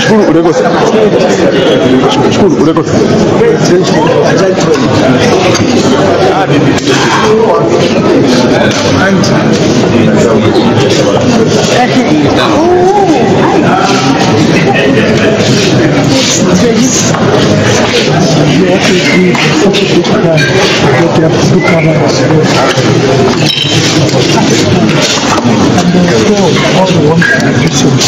Shukuru urekoze.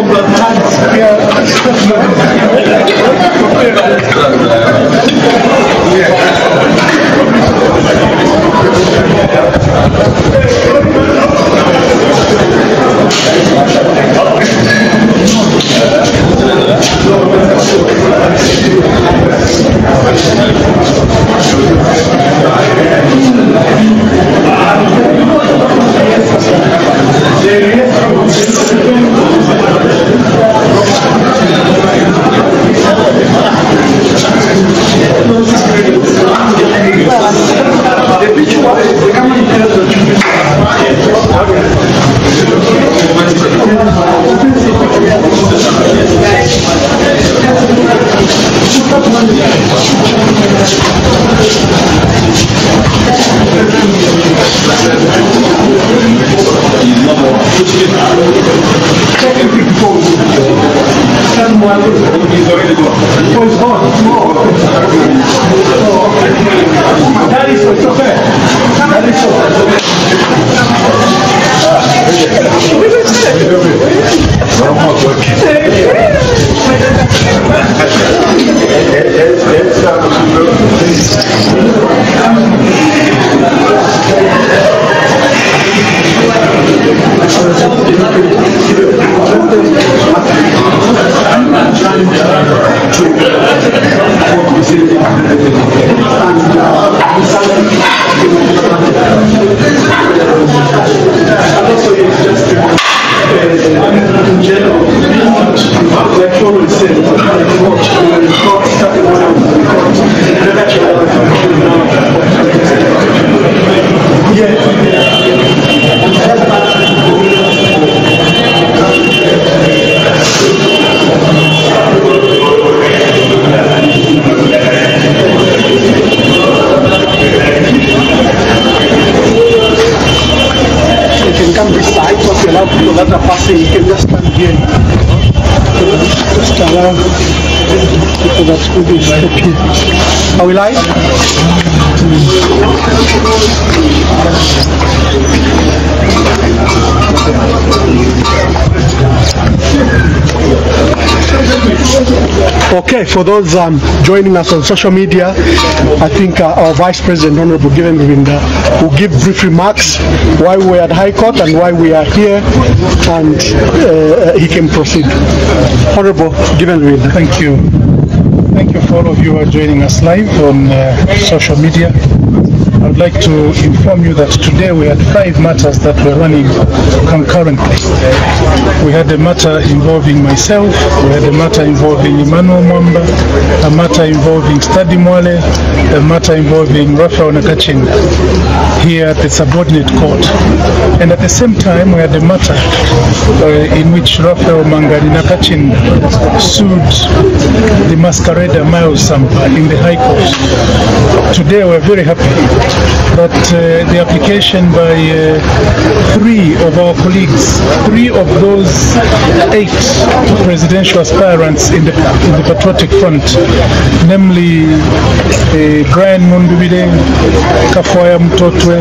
should see mom people that could be step. Are we live? Okay. For those um, joining us on social media, I think uh, our Vice President, Honorable Given Lubinda, will give brief remarks why we're at High Court and why we are here, and uh, he can proceed. Honorable Given Lubinda. Thank you. Thank you for all of you who are joining us live on uh, social media. I would like to inform you that today we had five matters that were running concurrently. We had a matter involving myself, we had a matter involving Emmanuel Mwamba, a matter involving Stardy Mwale, a matter involving Raphael Nakachinda here at the subordinate court. And at the same time, we had a matter uh, in which Raphael Mangani Nakachinda sued the masquerader Miles Sampa in the High Court. Today, we're very happy that uh, the application by uh, three of our colleagues, three of those eight presidential aspirants in the, in the Patriotic Front, namely uh, Brian Mundubile, Kafwaya Mutotwe,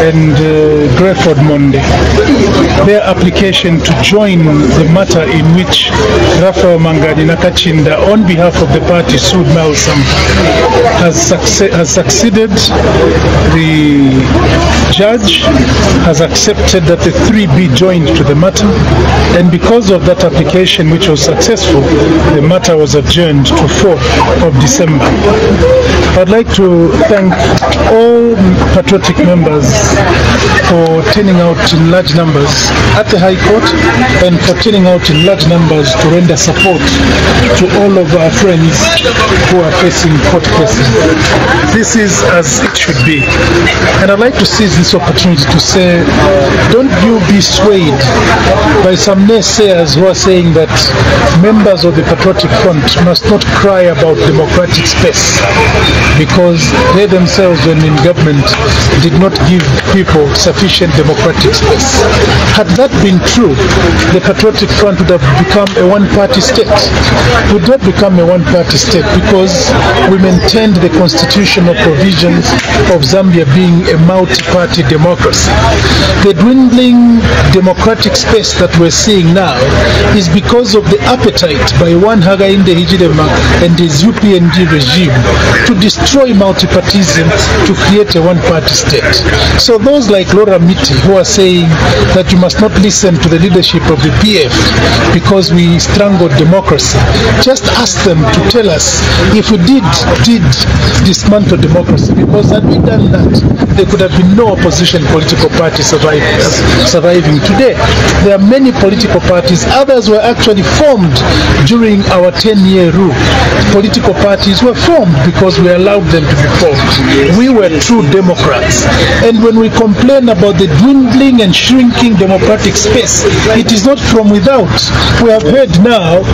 and uh, Greyford Monde, their application to join the matter in which Raphael Mangani Nakachinda, on behalf of the party, sued Sampa, has, succe- has succeeded the judge has accepted that the three be joined to the matter, and because of that application, which was successful, the matter was adjourned to 4th of December. I'd like to thank all patriotic members for turning out in large numbers at the High Court and for turning out in large numbers to render support to all of our friends who are facing court cases. This is as it should be. And I'd like to seize this opportunity to say, don't you be swayed by some naysayers who are saying that members of the Patriotic Front must not cry about democratic space because they themselves, when in government, did not give people sufficient democratic space. Had that been true, the Patriotic Front would have become a one-party state. Would not become a one-party state because we maintained the constitutional provisions of Zambia being a multi-party democracy. The dwindling democratic space that we're seeing now is because of the appetite by one Hakainde Hichilema and his UPND regime to destroy multipartism to create a one-party state. So those like Laura Miti who are saying that you must not listen to the leadership of the PF because we strangled democracy, just ask them to tell us if we did did dismantle democracy because had we done that, there could have been no opposition political party surviving, surviving today. There are many political parties. Others were actually formed during our 10-year rule. Political parties were formed because we allowed them to be formed. We were true Democrats. And when we complain about the dwindling and shrinking democratic space, it is not from without. We have heard now,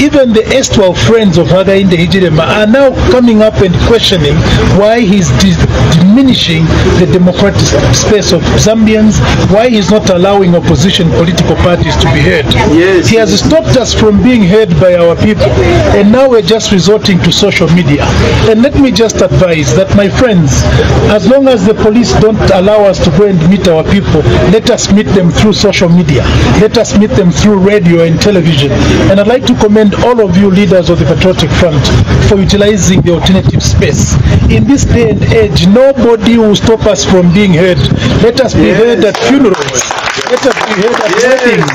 even the erstwhile friends of Hakainde Hichilema are now coming up and questioning why he's di- diminishing the democratic space of Zambians, why he's not allowing opposition political parties to be heard. Yes. He has stopped us from being heard by our people, and now we're just resorting to social media. And let me just advise that, my friends, as long as the police don't allow us to go and meet our people, let us meet them through social media. Let us meet them through radio and television. And I'd like to commend all of you leaders of the Patriotic Front for utilizing the alternative space. In this day and age, nobody will stop us from being heard. Let us be heard at funerals. Let us heard at weddings.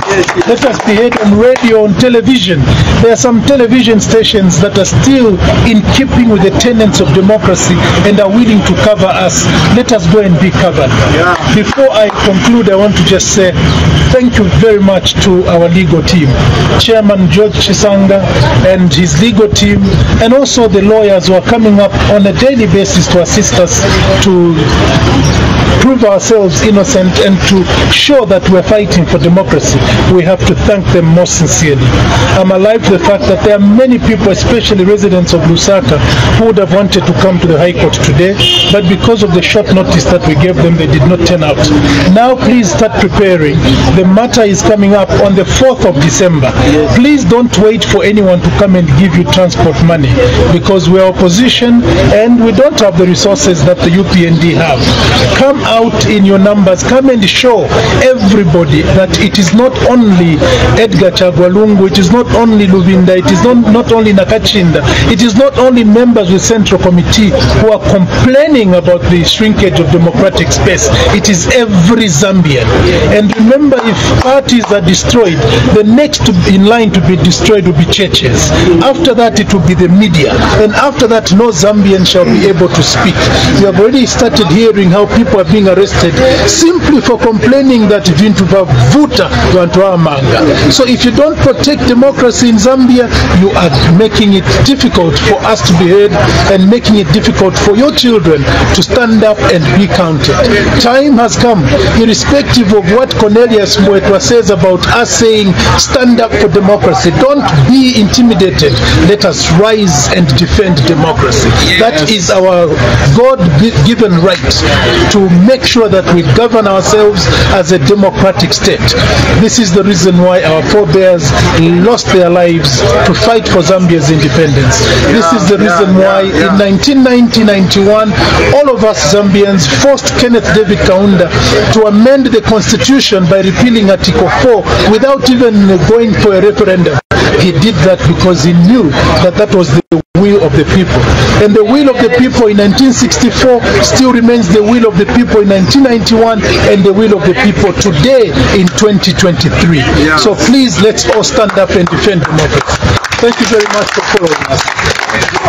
Let us be heard on radio, on television. There are some television stations that are still in keeping with the tenets of democracy and are willing to cover us. Let us go and be covered. Before I conclude, I want to just say thank you very much to our legal team, Chairman George Chisanga and his legal team, and also the lawyers who are coming up on a daily basis to assist us to prove ourselves innocent and to show that we're fighting for democracy. We have to thank them most sincerely. I'm alive to the fact that there are many people, especially residents of Lusaka, who would have wanted to come to the High Court today, but because of the short notice that we gave them, they did not turn out. Now please start preparing. The matter is coming up on the 4th of December. Please don't wait for anyone to come and give you transport money because we are opposition and we don't have the resources that the UPND have. Come come out in your numbers. Come and show everybody that it is not only Edgar Chagwalungu, it is not only Luvinda, it is not, not only Nakachinda, it is not only members with Central Committee who are complaining about the shrinkage of democratic space. It is every Zambian. And remember, if parties are destroyed, the next in line to be destroyed will be churches. After that, it will be the media. And after that, no Zambian shall be able to speak. We have already started hearing how people are being arrested simply for complaining that vintu vavuta vantu amanga. So if you don't protect democracy in Zambia, you are making it difficult for us to be heard and making it difficult for your children to stand up and be counted. Time has come, irrespective of what Cornelius Mweetwa says about us saying stand up for democracy. Don't be intimidated. Let us rise and defend democracy. That is our God-given right to make sure that we govern ourselves as a democratic state. This is the reason why our forebears lost their lives to fight for Zambia's independence. This is the reason why in 1990-91 all of us Zambians forced Kenneth David Kaunda to amend the constitution by repealing Article 4 without even going for a referendum. He did that because he knew that that was the will of the people. And the will of the people in 1964 still remains the will of the people in 1991 and the will of the people today in 2023. Yeah. So please let's all stand up and defend democracy. Thank you very much for following us.